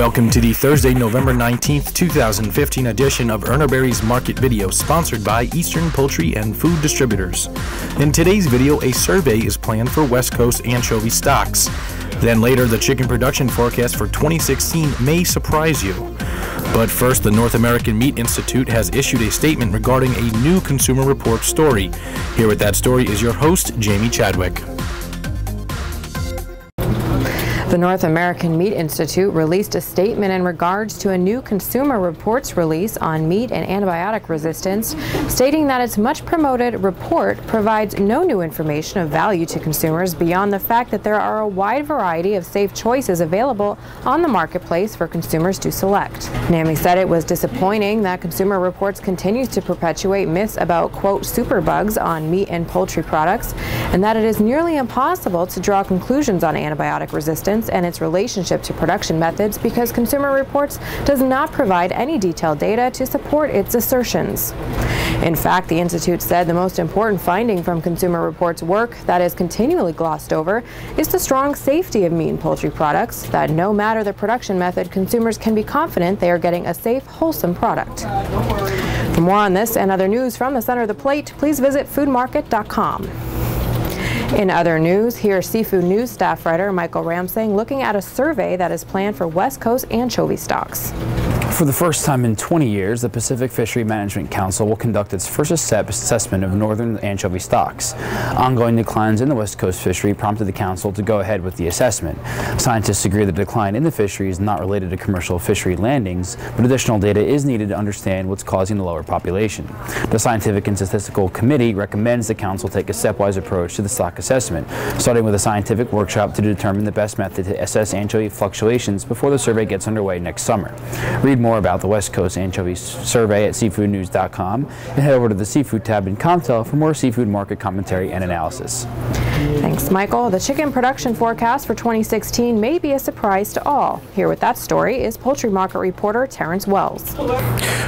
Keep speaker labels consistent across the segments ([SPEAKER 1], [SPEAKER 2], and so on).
[SPEAKER 1] Welcome to the Thursday, November 19th, 2015 edition of Urner Barry's Market Video, sponsored by Eastern Poultry and Food Distributors. In today's video, a survey is planned for West Coast anchovy stocks. Then later, the chicken production forecast for 2016 may surprise you. But first, the North American Meat Institute has issued a statement regarding a new Consumer Report story. Here with that story is your host, Jamie Chadwick.
[SPEAKER 2] The North American Meat Institute released a statement in regards to a new Consumer Reports release on meat and antibiotic resistance, stating that its much promoted report provides no new information of value to consumers beyond the fact that there are a wide variety of safe choices available on the marketplace for consumers to select. NAMI said it was disappointing that Consumer Reports continues to perpetuate myths about, quote, superbugs on meat and poultry products, and that it is nearly impossible to draw conclusions on antibiotic resistance and its relationship to production methods because Consumer Reports does not provide any detailed data to support its assertions. In fact, the Institute said the most important finding from Consumer Reports work that is continually glossed over is the strong safety of meat and poultry products, that no matter the production method, consumers can be confident they are getting a safe, wholesome product. For more on this and other news from the center of the plate, please visit foodmarket.com. In other news, here's Seafood News staff writer Michael Ramsing looking at a survey that is planned for West Coast anchovy stocks.
[SPEAKER 3] For the first time in 20 years, the Pacific Fishery Management Council will conduct its first assessment of northern anchovy stocks. Ongoing declines in the West Coast fishery prompted the council to go ahead with the assessment. Scientists agree the decline in the fishery is not related to commercial fishery landings, but additional data is needed to understand what's causing the lower population. The Scientific and Statistical Committee recommends the council take a stepwise approach to the stock assessment, starting with a scientific workshop to determine the best method to assess anchovy fluctuations before the survey gets underway next summer. Read more about the West Coast Anchovy Survey at seafoodnews.com and head over to the Seafood tab in Comtell for more seafood market commentary and analysis.
[SPEAKER 2] Thanks, Michael. The chicken production forecast for 2016 may be a surprise to all. Here with that story is poultry market reporter Terrence Wells.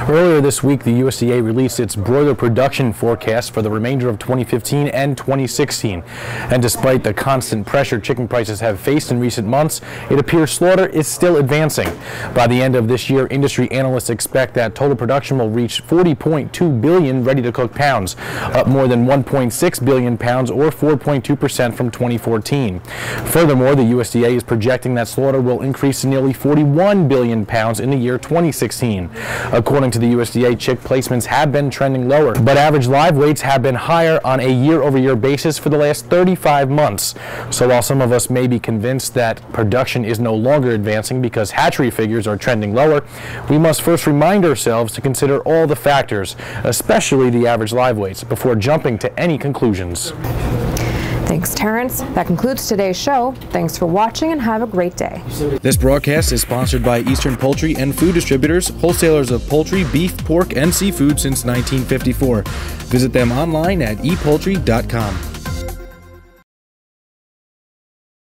[SPEAKER 1] Earlier this week, the USDA released its broiler production forecast for the remainder of 2015 and 2016. And despite the constant pressure chicken prices have faced in recent months, it appears slaughter is still advancing. By the end of this year, industry analysts expect that total production will reach 40.2 billion ready-to-cook pounds, up more than 1.6 billion pounds or 4.2 percent from 2014. Furthermore, the USDA is projecting that slaughter will increase to nearly 41 billion pounds in the year 2016. According to the USDA, chick placements have been trending lower, but average live weights have been higher on a year-over-year -year basis for the last 35 months. So while some of us may be convinced that production is no longer advancing because hatchery figures are trending lower, we must first remind ourselves to consider all the factors, especially the average live weights, before jumping to any conclusions.
[SPEAKER 2] Thanks, Terrence. That concludes today's show. Thanks for watching and have a great day.
[SPEAKER 1] This broadcast is sponsored by Eastern Poultry and Food Distributors, wholesalers of poultry, beef, pork, and seafood since 1954. Visit them online at epoultry.com.